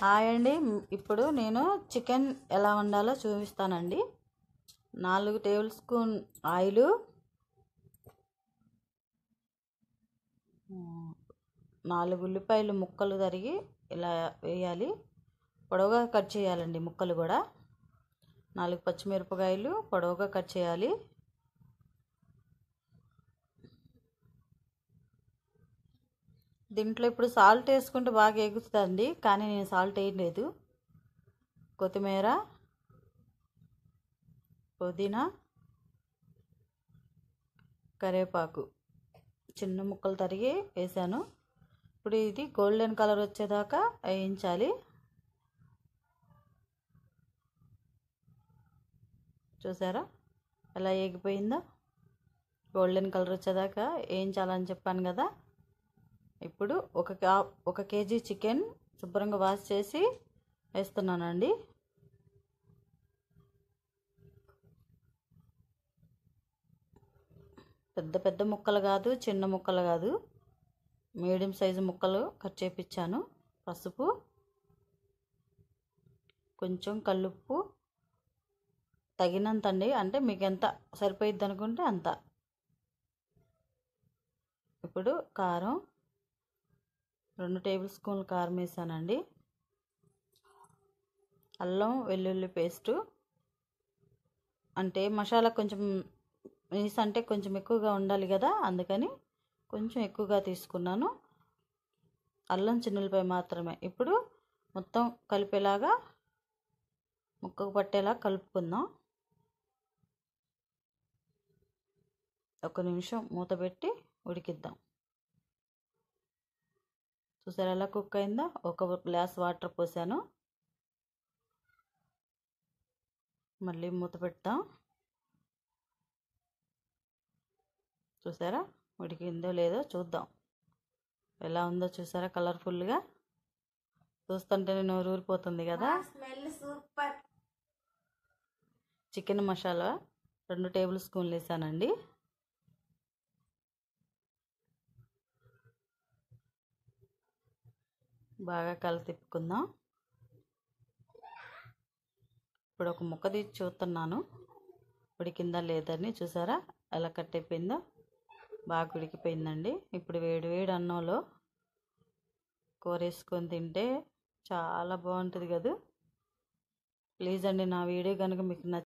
Hi అండి. ఇప్పుడు నేను చికెన్ ఎలా వండాలో చూపిస్తానండి. నాలుగు టేబుల్ స్పూన్ ఆయిలు. నాలుగు ఉల్లిపాయలు ముక్కలు తరిగి ఇలా వేయాలి. పొడవుగా కట్ చేయాలండి ముక్కలు కూడా. నాలుగు పచ్చిమిరపకాయలు పొడవుగా కట్ చేయాలి. దీంట్లో ఇప్పుడు సాల్ట్ వేసుకుంటే బాగా ఎగుతుందండి కానీ నేను సాల్ట్ వేయలేదు కొత్తిమీర పుదీనా కరివేపాకు. చిన్న ముక్కలు తరిగి వేసాను. ఇప్పుడు ఇది గోల్డెన్ కలర్ వచ్చేదాకా వేయించాలి. చూసారా? ఎలా ఎగిపోయిందో గోల్డెన్ కలర్ వచ్చేదాకా వేయించాలని చెప్పాను కదా. ఇప్పుడు ఒక ఒక కేజీ చికెన్ శుభ్రంగా వాష్ చేసి వేస్తున్నానండి. పెద్ద పెద్ద ముక్కలు కాదు చిన్న ముక్కలు కాదు. మీడియం సైజు ముక్కలు కట్ చేపించాను పసుపు కొంచెం కల్లుప్పు తగినంత అండి అంటే మీకు ఎంత సరిపోయిద్ది అనుకుంటే అంత. ఇప్పుడు కారం రెండు టేబుల్ స్పూన్ కారం వేసానండి. అల్లం వెల్లుల్లి పేస్టు. అంటే మసాలా కొంచెం నీస్ అంటే కొంచెం ఎక్కువగా ఉండాలి కదా అందుకని కొంచెం ఎక్కువగా తీసుకున్నాను. అల్లం చిన్నులపై మాత్రమే. ఇప్పుడు మొత్తం కలిపేలాగా ముక్కకు పట్టేలా కలుపుకుందాం. ఒక నిమిషం మూత పెట్టి ఉడికిద్దాం. చూసారు ఎలా కుక్ అయిందో? ఒక గ్లాస్ వాటర్ పోసాను. మళ్ళీ మూత పెడతాం. చూసారా? ఉడికిందో లేదో చూద్దాం. ఎలా ఉందో చూసారా కలర్ఫుల్గా? చూస్తుంటేనే నోరు ఊరిపోతుంది కదా? Smell super. చికెన్ మసాలా రెండు టేబుల్ స్పూన్లు వేసానండి. బాగా కల తిప్పుకుందాం. ఇప్పుడు ఒక ముక్క తీసి చూస్తున్నాను. ఉడికిందా లేదని చూసారా? ఎలా కట్టయిపోయిందో బాగా ఉడికిపోయిందండి. ఇప్పుడు వేడి వేడి అన్నంలో కూర వేసుకొని తింటే చాలా బాగుంటుంది కదా. ప్లీజ్ అండి నా వీడియో కనుక మీకు నచ్చి